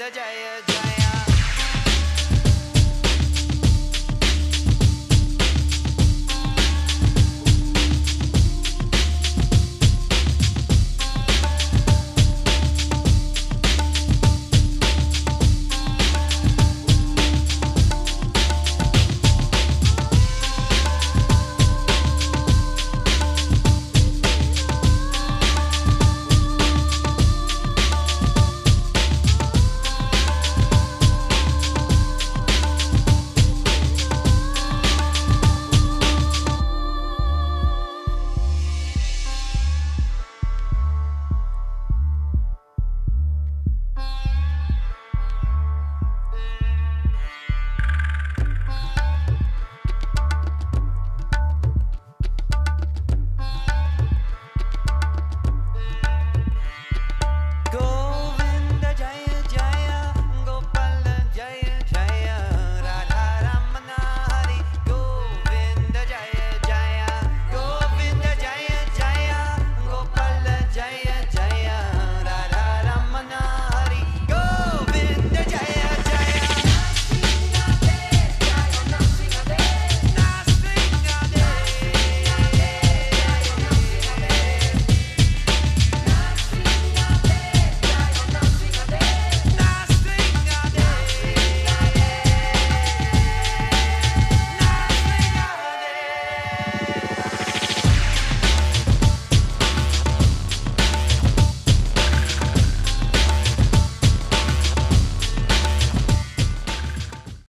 Govinda Jaya